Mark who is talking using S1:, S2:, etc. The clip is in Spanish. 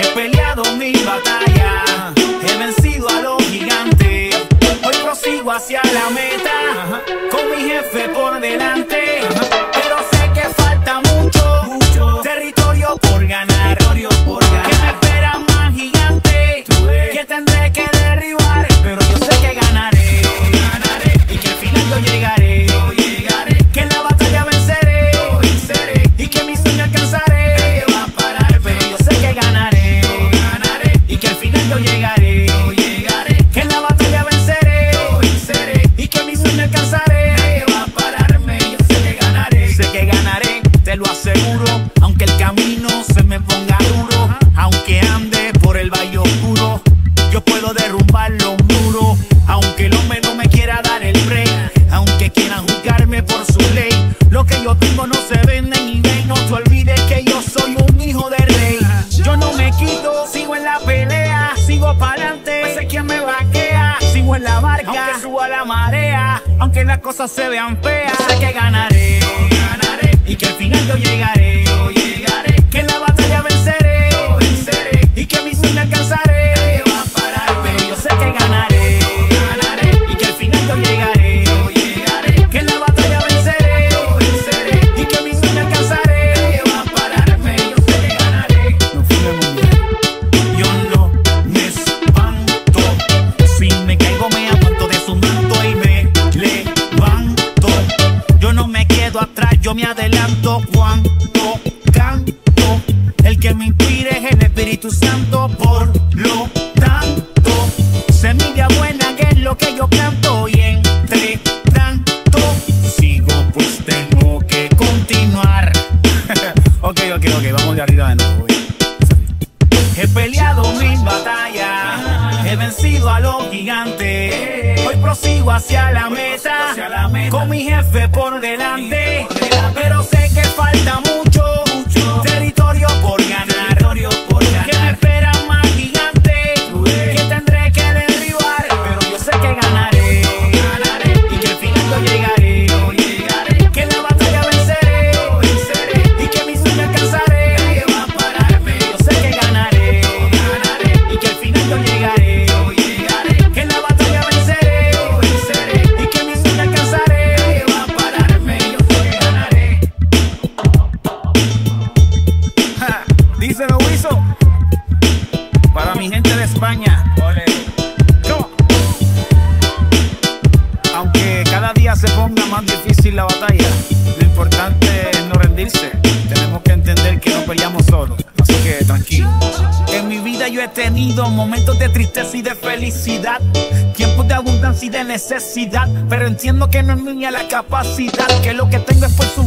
S1: He peleado mi batalla, he vencido a los gigantes. Hoy prosigo hacia la meta, con mi jefe por delante. Final yo llegaré. Que en la batalla venceré, y que mi sueño alcanzaré. Yo sé que ganaré, sé que ganaré, te lo aseguro. Aunque el camino se me ponga duro, aunque ande por el valle oscuro, yo puedo derrumbar los muros. Aunque el hombre no me quiera dar el break, aunque quieran juzgarme por su ley, lo que yo tengo no se vende ni. No te sigo para adelante. No sé quién me vaquea, sigo en la barca, aunque suba la marea, aunque las cosas se vean feas. Sé que ganaré, y que al final yo llegaré. Que en la me adelanto cuando canto. El que me inspire es el Espíritu Santo, por lo tanto, semilla buena que es lo que yo canto. Y entre tanto, sigo, pues tengo que continuar. ok, ok, ok, vamos de arriba de nuevo. He peleado mis batallas, he vencido a los gigantes. Hoy prosigo hacia la meta, con mi jefe por delante. Pero sé que falta mucho, se ponga más difícil la batalla, lo importante es no rendirse. Tenemos que entender que no peleamos solos. Así que tranquilo. En mi vida yo he tenido momentos de tristeza y de felicidad, tiempos de abundancia y de necesidad, pero entiendo que no es mía la capacidad, que lo que tengo es por su